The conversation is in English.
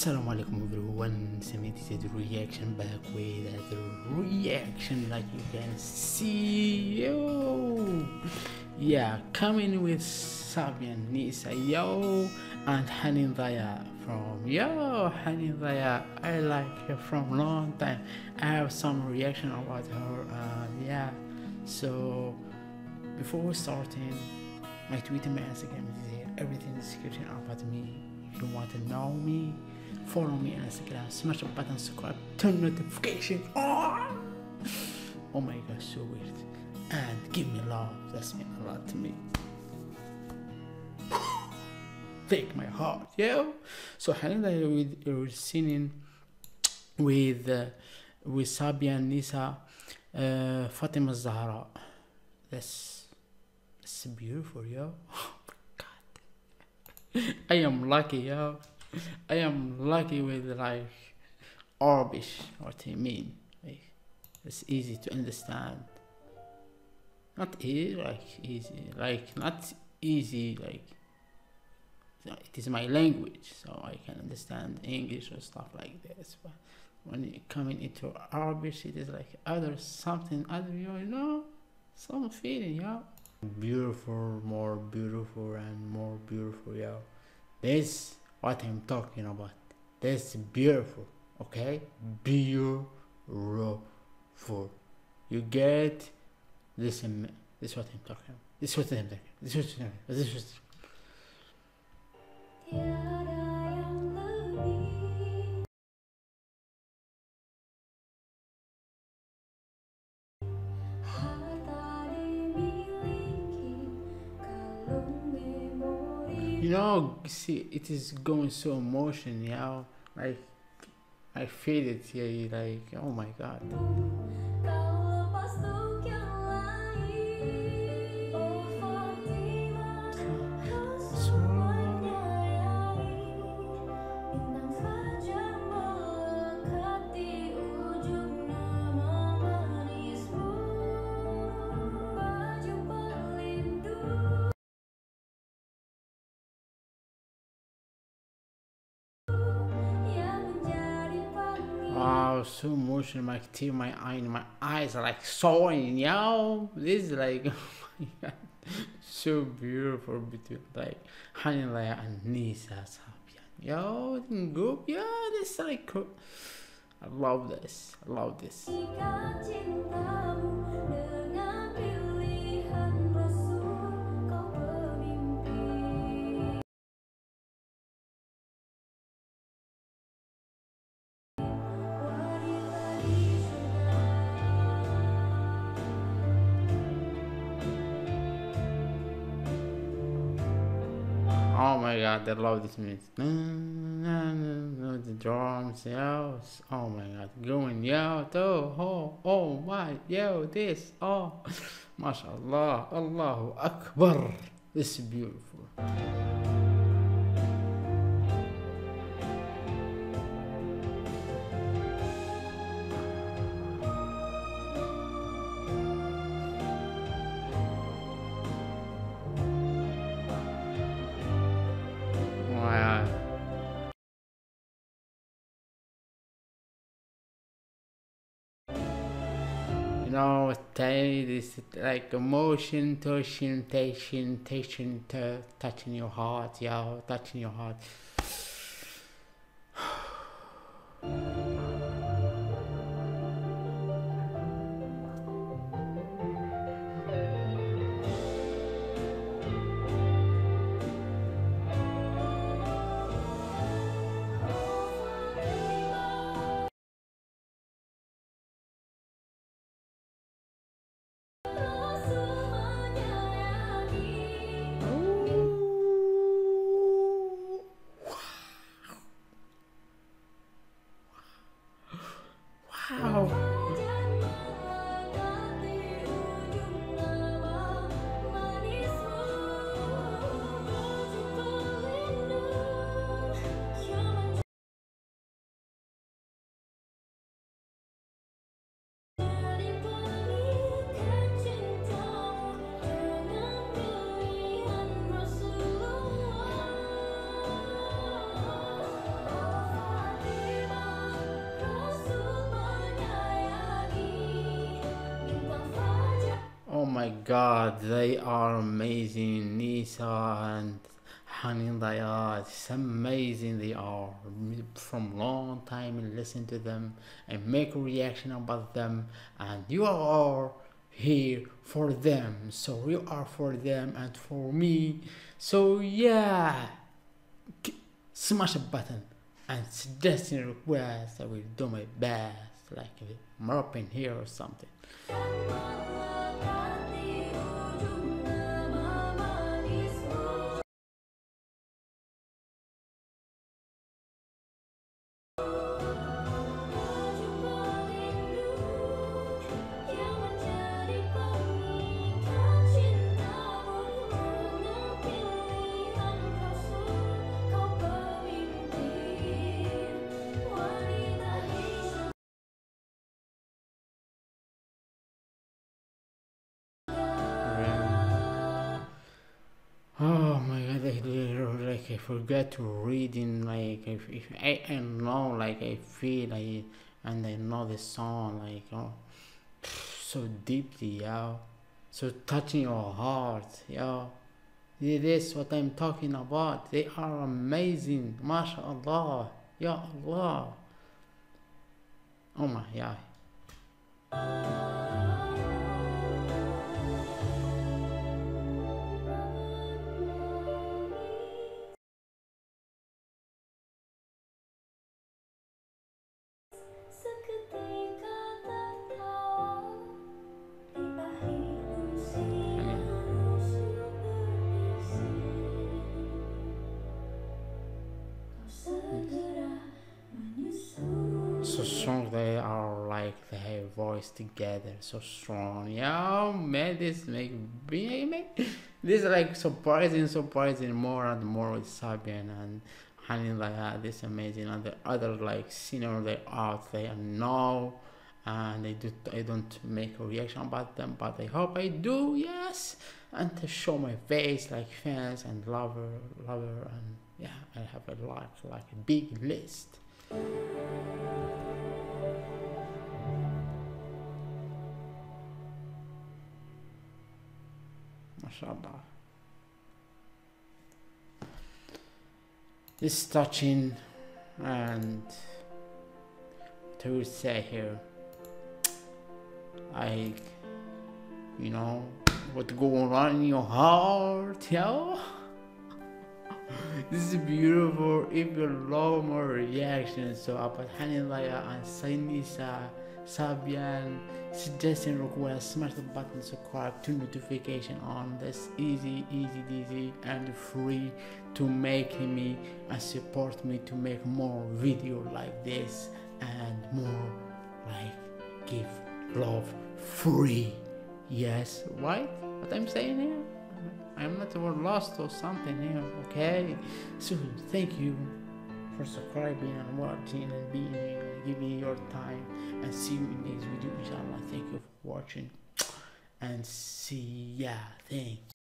Assalamu alaikum everyone, Samiti said reaction back with the reaction like you can see. Yo. Yeah coming with Sabyan Nisa. Yo. And Hanin Dhiya from yo Hanin Dhiya I like her from long time. I have some reaction about her uh, yeah. So before we starting my Twitter my Instagram is here everything is description about me. If you want to know me follow me on Instagram, smash the button, subscribe, turn notifications on. Oh my gosh, so weird. And give me love, that's mean a lot to me. Take my heart, yo. So Hanada with we're singing with uh, with Sabyan Nisa, uh, Fatima Zahra. That's that's beautiful, yo. Oh my god. I am lucky, yo. I am lucky with like Arabic, what I mean. Like, it's easy to understand. Not easy, like easy, like not easy, like it is my language, so I can understand English or stuff like this. But when you coming into Arabic, it is like other something other, you know, some feeling, yeah. Beautiful, more beautiful, and more beautiful, yeah. This what I'm talking about. That's beautiful, okay? Beautiful. You get this? This is what I'm talking. This is what I'm talking. This is what I'm talking. This is what. You know, see, it is going so emotion, you know, like I feel it here, like oh my god. Wow, so emotional. My tear, my eye, my eyes are like soaring. Yo, this is like, oh so beautiful between like Hanin Dhiya and Nisa Sabyan. Yo, group, yeah, this is like, cool. I love this. I love this. Oh my god, I love this music. The drums, yo. Oh my god, going, yo, oh, oh, oh my, yo, this, oh. MashaAllah, Allahu Akbar. This is beautiful. You know, tay this like emotion, touching, touching, touching, touching your heart, yeah, touching your heart. My god, they are amazing. Nisa and Hanin Dayat, it's amazing they are. From long time and listen to them and make a reaction about them and you are here for them. So you are for them and for me. So yeah, smash a button and suggest a request. I will do my best, like Moroccan here or something. Like I forgot to read in like if, if I, I know like I feel like and I know the song like oh so deeply yeah so touching your heart yeah it is what I'm talking about. They are amazing. Mashallah ya Allah. Oh my yeah together so strong. Yeah man this make me make this like surprising surprising. More and more with Sabyan and Hanin like uh, this amazing. And the other like senior they out there know and I do I don't make a reaction about them but I hope I do yes. And to show my face like fans and lover lover and yeah I have a lot like a big list MashaAllah. This touching and to say here like you know what's going on in your heart yo this is beautiful if you love more reactions so about Hanin Dhiya and Sainisa Sabyan suggestion request smash the button subscribe to notification on this easy easy easy and free to make me and support me to make more video like this and more like give love free. Yes right what i'm saying here? I'm not lost or something here okay? So thank you for subscribing and watching and being here and giving your time. And see you in next video inshallah. Thank you for watching. And see ya. Thanks